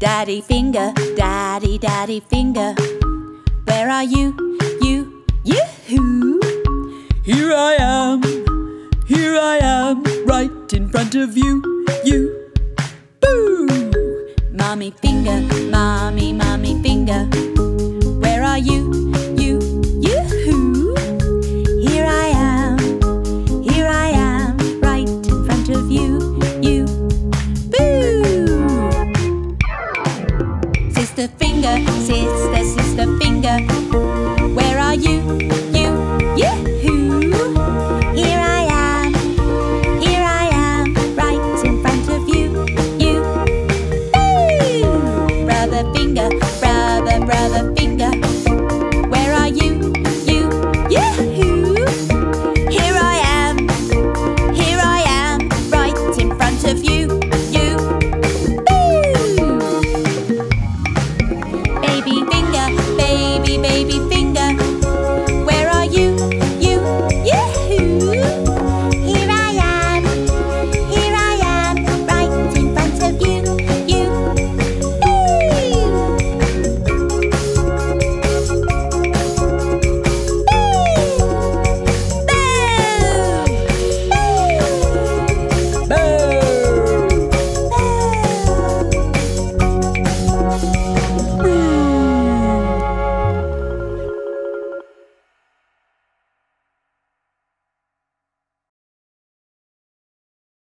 Daddy finger, daddy, daddy finger. Where are you, you, you? Here I am, here I am, right in front of you, you. Boo! Mommy finger, mommy, mommy finger. sister finger, sister, sister finger. Where are you? You, you, who? Here I am, here I am, right in front of you, you. Ooh! Brother finger, brother, brother